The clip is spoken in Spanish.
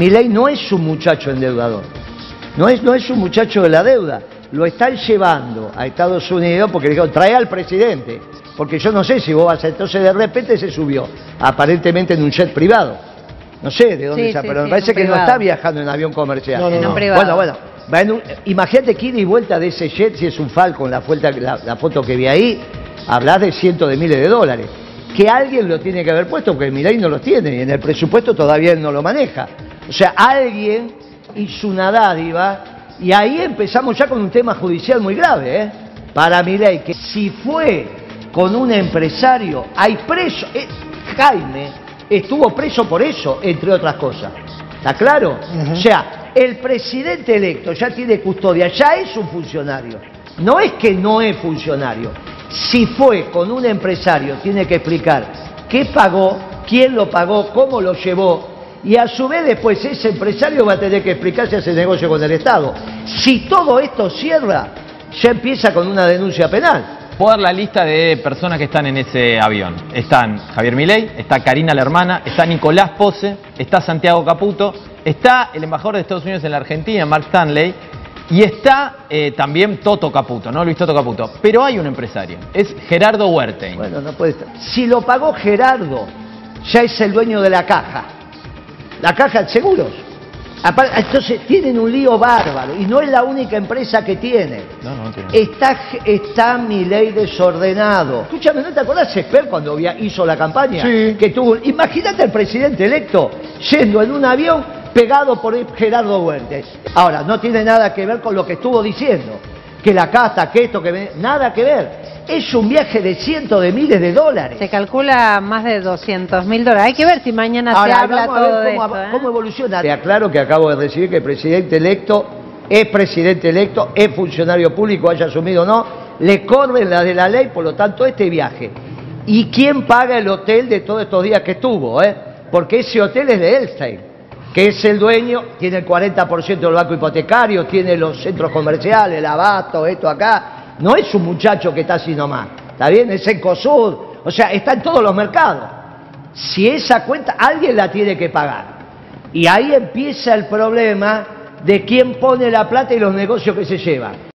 Milei no es un muchacho endeudador, no es, no es un muchacho de la deuda. Lo están llevando a Estados Unidos porque le dijeron, trae al presidente. Porque yo no sé si vos vas a... Entonces de repente se subió, aparentemente en un jet privado. No sé de dónde Sí, está, sí, pero sí, me parece que no está viajando en avión comercial. No, no, En un no. privado. Bueno, bueno. va en un- imagínate que ida y vuelta de ese jet, si es un Falcon, la, vuelta- la, la foto que vi ahí, hablas de cientos de miles de dólares. Que alguien lo tiene que haber puesto, porque Milei no los tiene, y en el presupuesto todavía él no lo maneja. O sea, alguien hizo una dádiva, y ahí empezamos ya con un tema judicial muy grave, ¿eh? Para Milei, que si fue con un empresario, hay preso. eh, Jaime estuvo preso por eso, entre otras cosas. ¿Está claro? O sea, el presidente electo ya tiene custodia, ya es un funcionario. No es que no es funcionario. Si fue con un empresario, tiene que explicar qué pagó, quién lo pagó, cómo lo llevó. Y a su vez después ese empresario va a tener que explicar si hace negocio con el Estado. Si todo esto cierra, ya empieza con una denuncia penal. Puedo dar la lista de personas que están en ese avión. Están Javier Milei, está Karina la hermana, está Nicolás Pose, está Santiago Caputo, está el embajador de Estados Unidos en la Argentina, Mark Stanley, y está eh, también Toto Caputo, ¿no? Luis Toto Caputo. Pero hay un empresario, es Gerardo Huertein. Bueno, no puede estar. Si lo pagó Gerardo, ya es el dueño de la caja. La caja de seguros. Entonces tienen un lío bárbaro y no es la única empresa que tiene. No, no, no. Está, está mi ley desordenado. Escúchame, ¿no te acordás Esper cuando hizo la campaña? Sí. Que tuvo, imagínate al presidente electo yendo en un avión pegado por Gerardo Huertes. Ahora, no tiene nada que ver con lo que estuvo diciendo. Que la casta, que esto, que... Nada que ver. Es un viaje de cientos de miles de dólares. Se calcula más de 200 mil dólares. Hay que ver si mañana Ahora, se habla todo de cómo, esto. ¿eh? cómo evoluciona. Te aclaro que acabo de recibir que el presidente electo es presidente electo, es funcionario público, haya asumido o no, le corren la de la ley, por lo tanto, este viaje. ¿Y quién paga el hotel de todos estos días que estuvo? Eh? Porque ese hotel es de Elstein, que es el dueño, tiene el 40% del banco hipotecario, tiene los centros comerciales, el abasto, esto acá. No es un muchacho que está así nomás, ¿está bien? Es Encosud, o sea, está en todos los mercados si esa cuenta alguien la tiene que pagar. Y ahí empieza el problema de quién pone la plata y los negocios que se llevan.